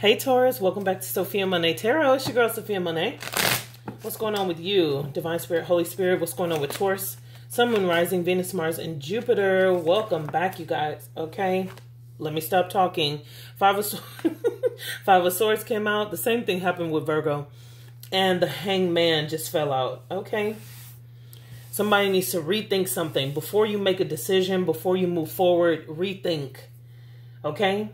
Hey Taurus, welcome back to Sophiamonay Tarot. It's your girl Sophiamonay. What's going on with you? Divine Spirit, Holy Spirit, what's going on with Taurus? Sun, Moon, Rising, Venus, Mars, and Jupiter. Welcome back, you guys. Okay, let me stop talking. Five of, Five of Swords came out. The same thing happened with Virgo. And the Hangman just fell out. Okay. Somebody needs to rethink something. Before you make a decision, before you move forward, rethink. Okay?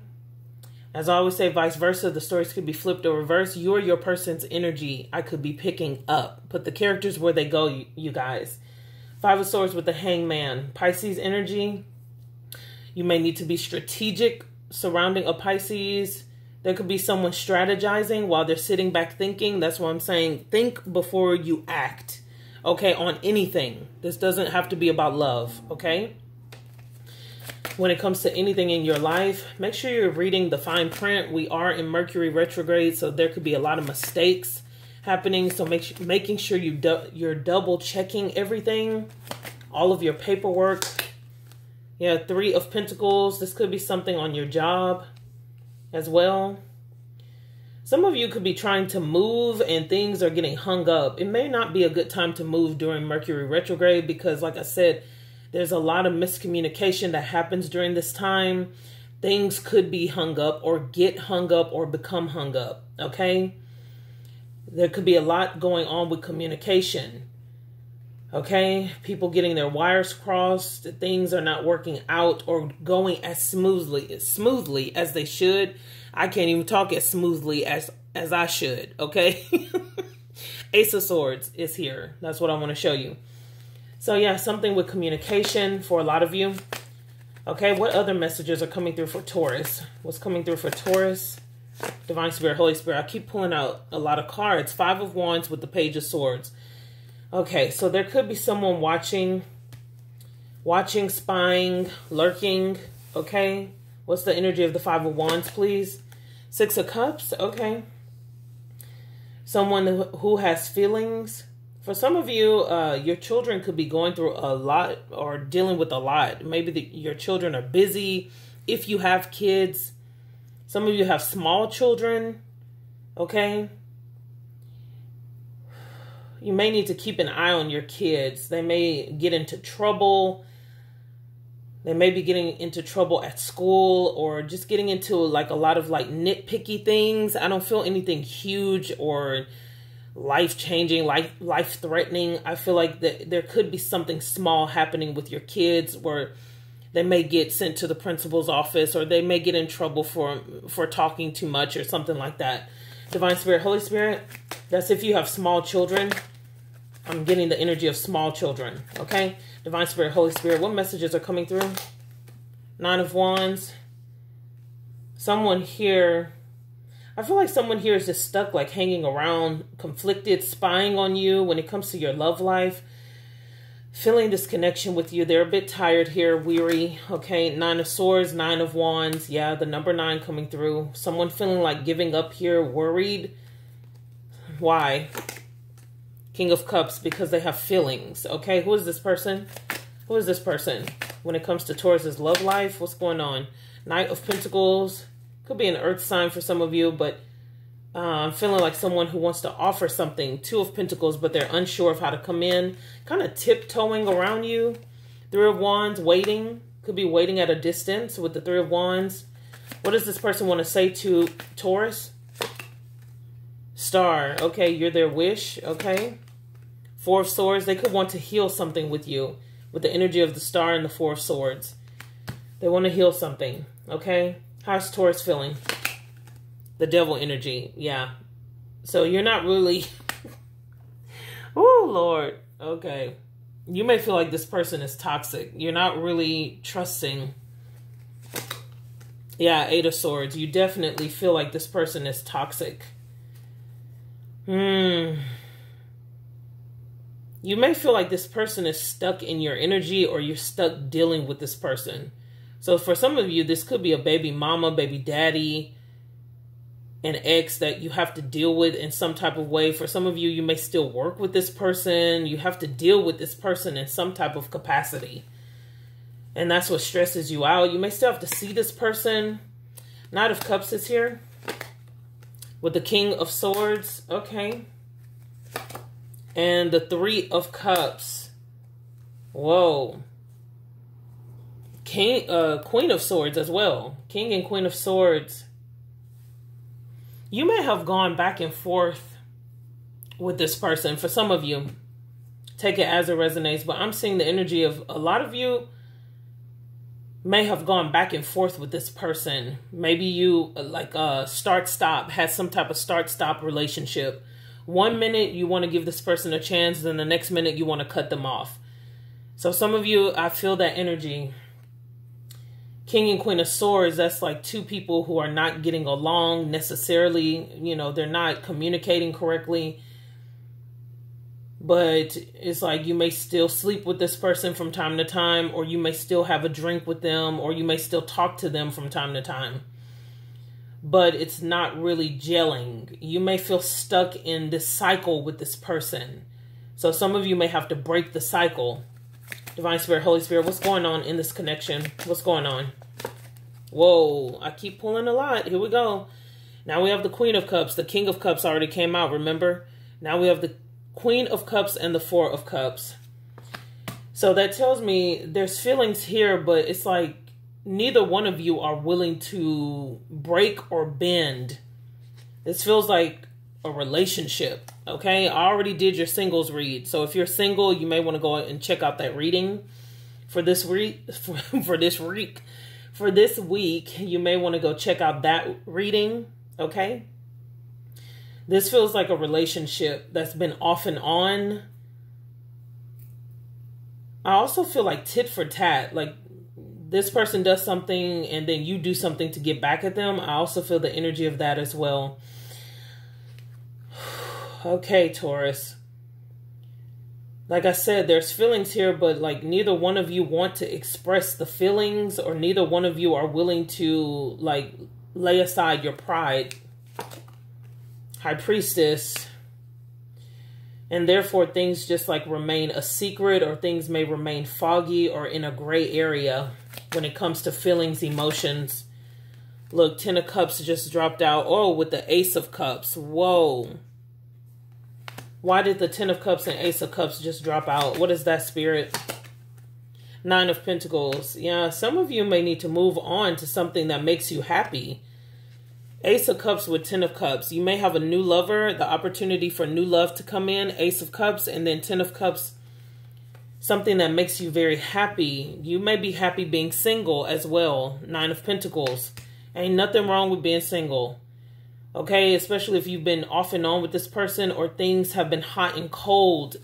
As I always say, vice versa, the stories could be flipped or reversed. You or your person's energy I could be picking up. Put the characters where they go, you, you guys. Five of Swords with the Hangman. Pisces energy. You may need to be strategic surrounding a Pisces. There could be someone strategizing while they're sitting back thinking. That's what I'm saying. Think before you act, okay, on anything. This doesn't have to be about love, okay? When it comes to anything in your life, make sure you're reading the fine print. We are in Mercury retrograde, so there could be a lot of mistakes happening. So make making sure you you're double checking everything, all of your paperwork. Yeah, three of Pentacles. This could be something on your job as well. Some of you could be trying to move and things are getting hung up. It may not be a good time to move during Mercury retrograde because, like I said, there's a lot of miscommunication that happens during this time. Things could be hung up or get hung up or become hung up, okay? There could be a lot going on with communication. Okay, people getting their wires crossed, things are not working out or going as smoothly as smoothly as they should. I can't even talk as smoothly as as I should, okay? Ace of Swords is here. That's what I want to show you. So yeah, something with communication for a lot of you. Okay, what other messages are coming through for Taurus? What's coming through for Taurus? Divine Spirit, Holy Spirit. I keep pulling out a lot of cards. Five of Wands with the Page of Swords. Okay, so there could be someone watching, watching, spying, lurking. Okay, what's the energy of the Five of Wands, please? Six of Cups. Okay. Someone who has feelings for some of you, uh, your children could be going through a lot or dealing with a lot. Maybe the, your children are busy. If you have kids, some of you have small children, okay? You may need to keep an eye on your kids. They may get into trouble. They may be getting into trouble at school or just getting into like a lot of like nitpicky things. I don't feel anything huge or life changing, life life threatening. I feel like that there could be something small happening with your kids where they may get sent to the principal's office or they may get in trouble for for talking too much or something like that. Divine Spirit, Holy Spirit, that's if you have small children. I'm getting the energy of small children, okay? Divine Spirit, Holy Spirit, what messages are coming through? Nine of Wands. Someone here I feel like someone here is just stuck, like hanging around, conflicted, spying on you when it comes to your love life. Feeling this connection with you. They're a bit tired here, weary. Okay, Nine of Swords, Nine of Wands. Yeah, the number nine coming through. Someone feeling like giving up here, worried. Why? King of Cups, because they have feelings. Okay, who is this person? Who is this person? When it comes to Taurus's love life, what's going on? Knight of Pentacles, could be an earth sign for some of you, but uh, I'm feeling like someone who wants to offer something. Two of Pentacles, but they're unsure of how to come in. Kind of tiptoeing around you. Three of Wands, waiting. Could be waiting at a distance with the Three of Wands. What does this person want to say to Taurus? Star. Okay, you're their wish. Okay. Four of Swords. They could want to heal something with you. With the energy of the star and the Four of Swords. They want to heal something. Okay. How's Taurus feeling? The devil energy, yeah. So you're not really... oh, Lord. Okay. You may feel like this person is toxic. You're not really trusting. Yeah, Eight of Swords. You definitely feel like this person is toxic. Hmm. You may feel like this person is stuck in your energy or you're stuck dealing with this person. So for some of you, this could be a baby mama, baby daddy, an ex that you have to deal with in some type of way. For some of you, you may still work with this person. You have to deal with this person in some type of capacity. And that's what stresses you out. You may still have to see this person. Knight of Cups is here. with the King of Swords. Okay. And the Three of Cups. Whoa. King, uh, Queen of Swords as well. King and Queen of Swords. You may have gone back and forth with this person. For some of you, take it as it resonates. But I'm seeing the energy of a lot of you may have gone back and forth with this person. Maybe you like uh start stop has some type of start stop relationship. One minute you want to give this person a chance, then the next minute you want to cut them off. So some of you, I feel that energy. King and Queen of Swords, that's like two people who are not getting along necessarily. You know, they're not communicating correctly. But it's like you may still sleep with this person from time to time or you may still have a drink with them or you may still talk to them from time to time. But it's not really gelling. You may feel stuck in this cycle with this person. So some of you may have to break the cycle divine spirit holy spirit what's going on in this connection what's going on whoa i keep pulling a lot here we go now we have the queen of cups the king of cups already came out remember now we have the Queen of Cups and the Four of Cups. So that tells me there's feelings here, but it's like neither one of you are willing to break or bend. This feels like a relationship. Okay, I already did your singles read. So if you're single, you may want to go and check out that reading for this week. For, for this week, for this week, you may want to go check out that reading. Okay, this feels like a relationship that's been off and on. I also feel like tit for tat. Like this person does something and then you do something to get back at them. I also feel the energy of that as well. Okay, Taurus. Like I said, there's feelings here, but like neither one of you want to express the feelings or neither one of you are willing to like lay aside your pride. High priestess. And therefore things just like remain a secret or things may remain foggy or in a gray area when it comes to feelings emotions. Look ten of cups just dropped out. Oh with the ace of cups. Whoa why did the ten of cups and ace of cups just drop out what is that spirit nine of pentacles yeah some of you may need to move on to something that makes you happy Ace of Cups with Ten of Cups. You may have a new lover, the opportunity for new love to come in. Ace of Cups and then Ten of Cups, something that makes you very happy. You may be happy being single as well. Nine of Pentacles. Ain't nothing wrong with being single. Okay, especially if you've been off and on with this person or things have been hot and cold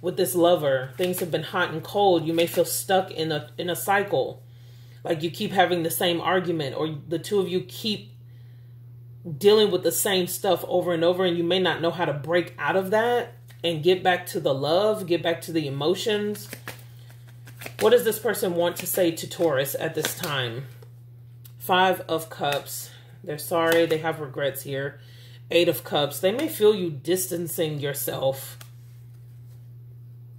with this lover. Things have been hot and cold. You may feel stuck in a in a cycle. Like you keep having the same argument or the two of you keep dealing with the same stuff over and over and you may not know how to break out of that and get back to the love, get back to the emotions. What does this person want to say to Taurus at this time? Five of Cups. They're sorry. They have regrets here. Eight of Cups. They may feel you distancing yourself.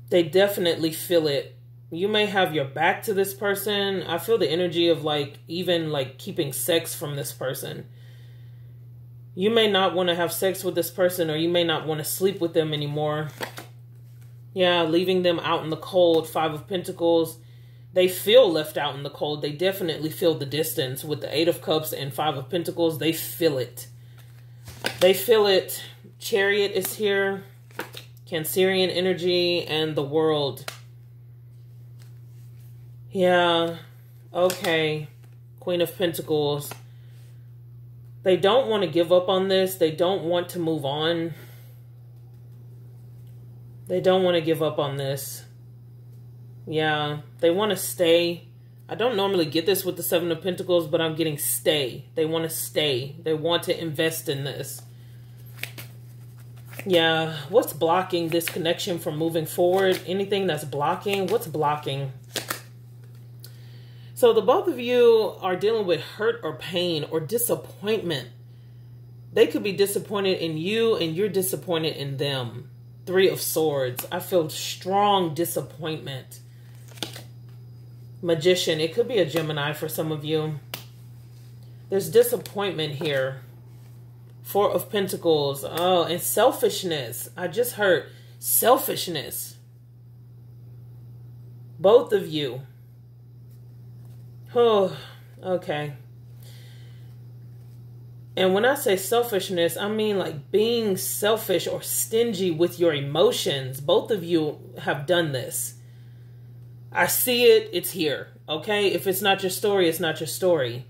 They definitely feel it. You may have your back to this person. I feel the energy of like even like keeping sex from this person you may not want to have sex with this person or you may not want to sleep with them anymore. Yeah, leaving them out in the cold. Five of Pentacles. They feel left out in the cold. They definitely feel the distance. With the Eight of Cups and Five of Pentacles, they feel it. They feel it. Chariot is here. Cancerian energy and the world. Yeah. Okay. Queen of Pentacles. They don't want to give up on this. They don't want to move on. They don't want to give up on this. Yeah, they want to stay. I don't normally get this with the Seven of Pentacles, but I'm getting stay. They want to stay. They want to invest in this. Yeah, what's blocking this connection from moving forward? Anything that's blocking? What's blocking? So the both of you are dealing with hurt or pain or disappointment. They could be disappointed in you and you're disappointed in them. Three of Swords. I feel strong disappointment. Magician. It could be a Gemini for some of you. There's disappointment here. Four of Pentacles. Oh, and selfishness. I just heard selfishness. Both of you. Oh, okay. And when I say selfishness, I mean like being selfish or stingy with your emotions. Both of you have done this. I see it, it's here. Okay? If it's not your story, it's not your story.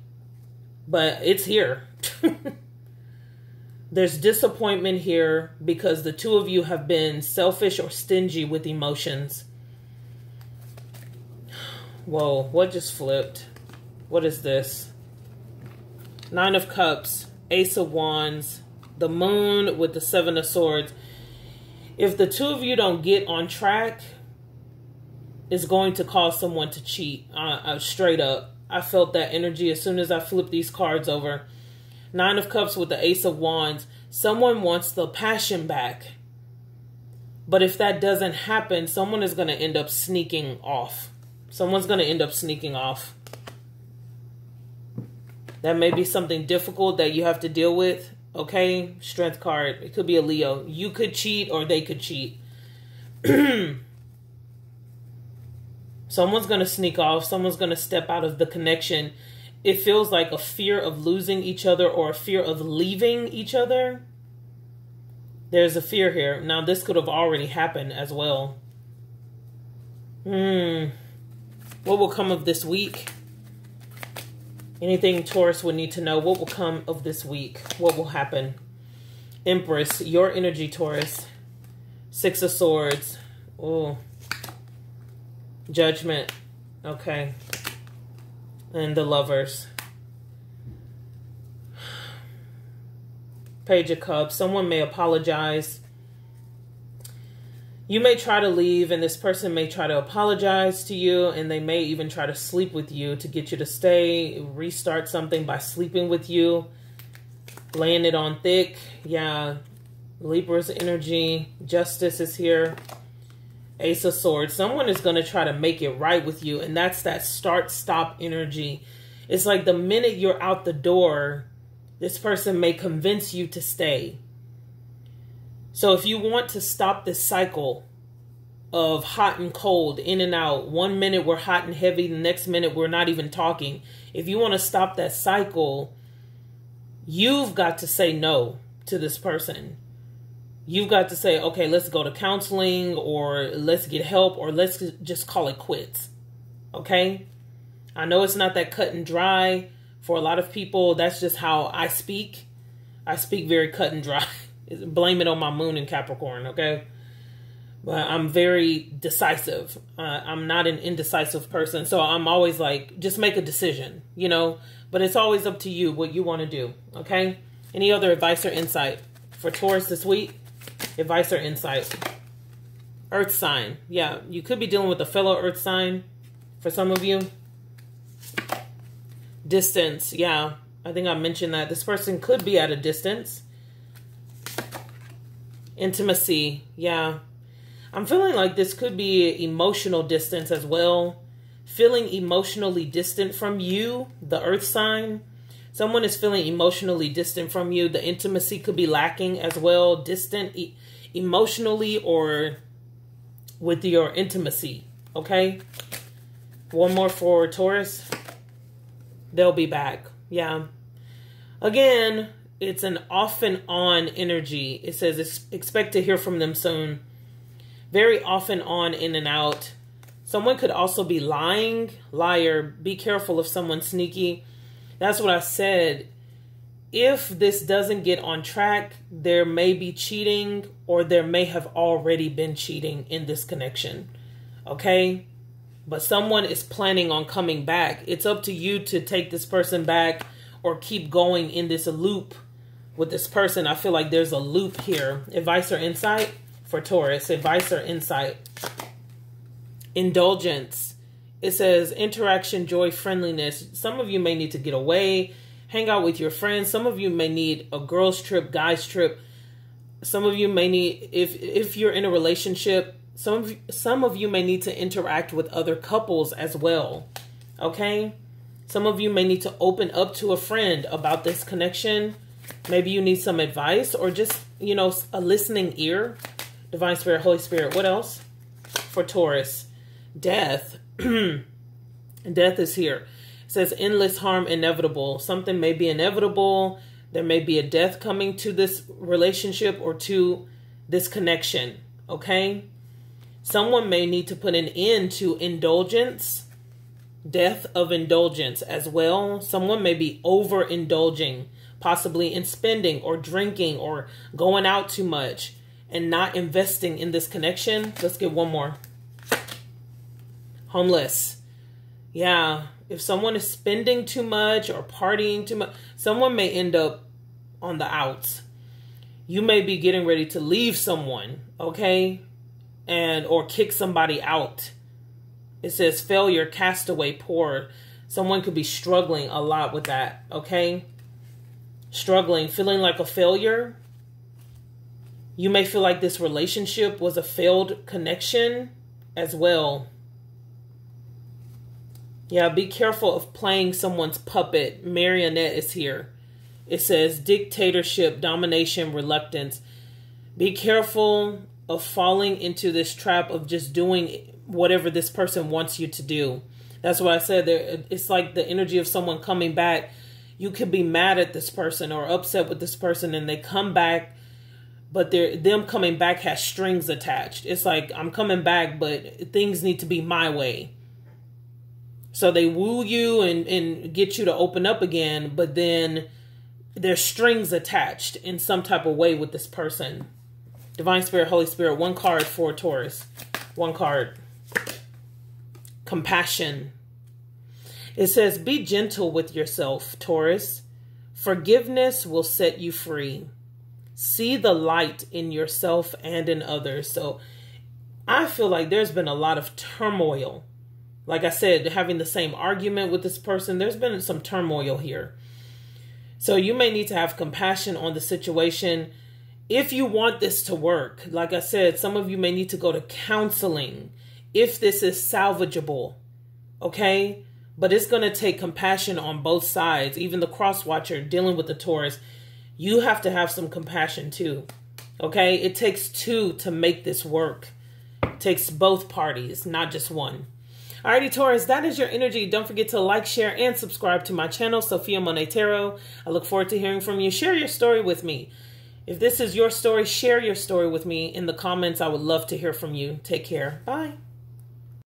But it's here. There's disappointment here because the two of you have been selfish or stingy with emotions. Whoa, what just flipped? What is this? Nine of Cups, Ace of Wands, the Moon with the Seven of Swords. If the two of you don't get on track, it's going to cause someone to cheat. Uh, uh, straight up. I felt that energy as soon as I flipped these cards over. Nine of Cups with the Ace of Wands. Someone wants the passion back. But if that doesn't happen, someone is going to end up sneaking off. Someone's going to end up sneaking off. That may be something difficult that you have to deal with. Okay, strength card. It could be a Leo. You could cheat or they could cheat. Someone's going to sneak off. Someone's going to step out of the connection. It feels like a fear of losing each other or a fear of leaving each other. There's a fear here. Now, this could have already happened as well. Hmm. What will come of this week? Anything Taurus would need to know. What will come of this week? What will happen? Empress, your energy, Taurus. Six of Swords. Oh. Judgment. Okay. And the lovers. Page of Cups. Someone may apologize you may try to leave and this person may try to apologize to you and they may even try to sleep with you to get you to stay restart something by sleeping with you laying it on thick yeah libra's energy justice is here ace of swords someone is going to try to make it right with you and that's that start stop energy it's like the minute you're out the door this person may convince you to stay so if you want to stop this cycle of hot and cold, in and out, one minute we're hot and heavy, the next minute we're not even talking. If you want to stop that cycle, you've got to say no to this person. You've got to say, okay, let's go to counseling or let's get help or let's just call it quits. Okay? I know it's not that cut and dry. For a lot of people, that's just how I speak. I speak very cut and dry. blame it on my moon in Capricorn, okay? But I'm very decisive. Uh, I'm not an indecisive person, so I'm always like, just make a decision, you know. But it's always up to you what you want to do, okay? Any other advice or insight for Taurus this week? Advice or insight? Earth sign, yeah, you could be dealing with a fellow Earth sign for some of you. Distance, yeah, I think I mentioned that this person could be at a distance Intimacy, yeah. I'm feeling like this could be emotional distance as well. Feeling emotionally distant from you, the earth sign. Someone is feeling emotionally distant from you. The intimacy could be lacking as well. Distant e emotionally or with your intimacy. Okay. One more for Taurus. They'll be back. Yeah. Again, it's an off and on energy. It says expect to hear from them soon. Very off and on, in and out. Someone could also be lying. Liar. Be careful if someone's sneaky. That's what I said. If this doesn't get on track, there may be cheating or there may have already been cheating in this connection. Okay? But someone is planning on coming back. It's up to you to take this person back or keep going in this loop with this person, I feel like there's a loop here. Advice or insight for Taurus. Advice or insight. Indulgence. It says interaction, joy, friendliness. Some of you may need to get away, hang out with your friends. Some of you may need a girls trip, guys trip. Some of you may need if if you're in a relationship, some of some of you may need to interact with other couples as well. Okay? Some of you may need to open up to a friend about this connection Maybe you need some advice or just, you know, a listening ear. Divine Spirit, Holy Spirit. What else? For Taurus, death. death is here. Says endless harm inevitable. Something may be inevitable. There may be a death coming to this relationship or to this connection. Okay? Someone may need to put an end to indulgence, death of indulgence as well. Someone may be overindulging, possibly in spending or drinking or going out too much and not investing in this connection. Let's get one more. Homeless. Yeah, if someone is spending too much or partying too much, someone may end up on the outs. You may be getting ready to leave someone, okay? And or kick somebody out. It says failure, castaway, poor. Someone could be struggling a lot with that, okay? Struggling, feeling like a failure. You may feel like this relationship was a failed connection as well. Yeah, be careful of playing someone's puppet. Marionette is here. It says dictatorship, domination, reluctance. Be careful of falling into this trap of just doing whatever this person wants you to do. That's why I said there it's like the energy of someone coming back. You could be mad at this person or upset with this person and they come back but they're them coming back has strings attached. It's like I'm coming back but things need to be my way so they woo you and, and get you to open up again, but then there's strings attached in some type of way with this person. Divine Spirit, Holy Spirit, one card for Taurus. One card. Compassion. It says, Be gentle with yourself, Taurus. Forgiveness will set you free. See the light in yourself and in others. So I feel like there's been a lot of turmoil like I said, having the same argument with this person, there's been some turmoil here. So you may need to have compassion on the situation if you want this to work. Like I said, some of you may need to go to counseling if this is salvageable. Okay? But it's going to take compassion on both sides. Even the cross watcher dealing with the Taurus, you have to have some compassion too. Okay? It takes two to make this work. It takes both parties, not just one. Alrighty, Taurus, that is your energy. Don't forget to like, share, and subscribe to my channel, Sophiamonay Tarot. I look forward to hearing from you. Share your story with me. If this is your story, share your story with me in the comments. I would love to hear from you. Take care. Bye.